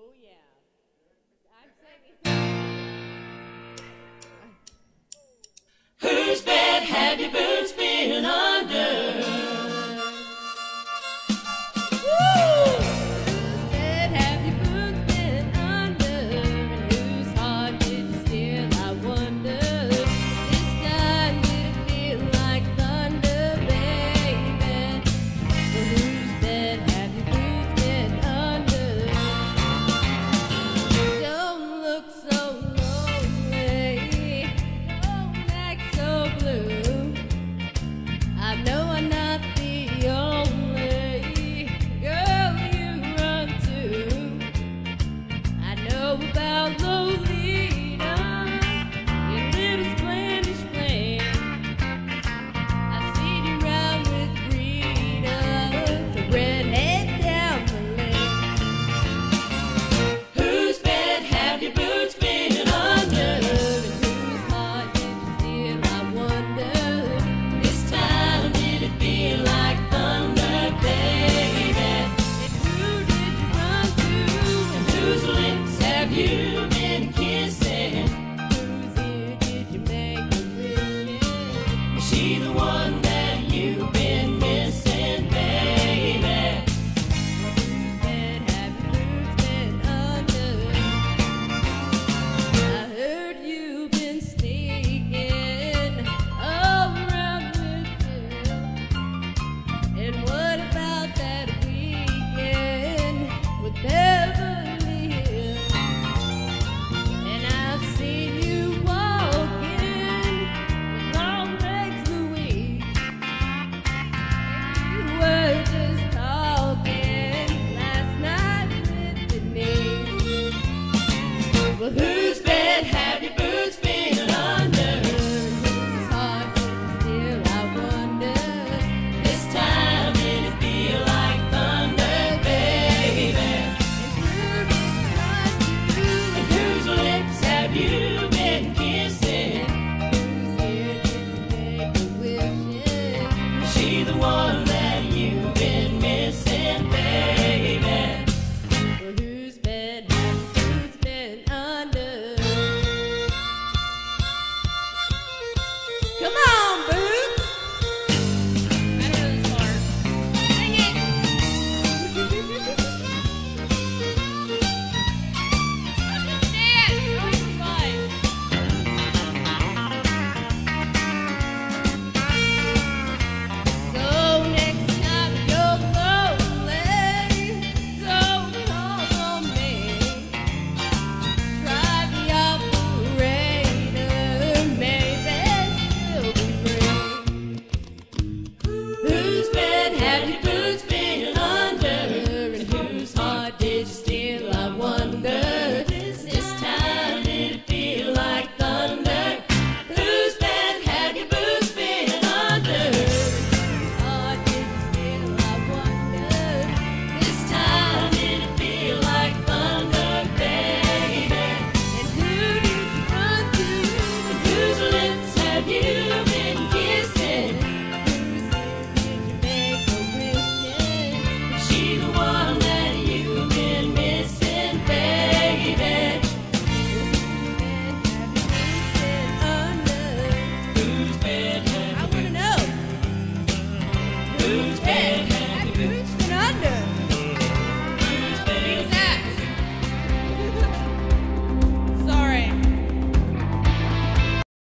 Oh, yeah. I'm singing. Whose bed have you been? she the one Well, whose bed have you been?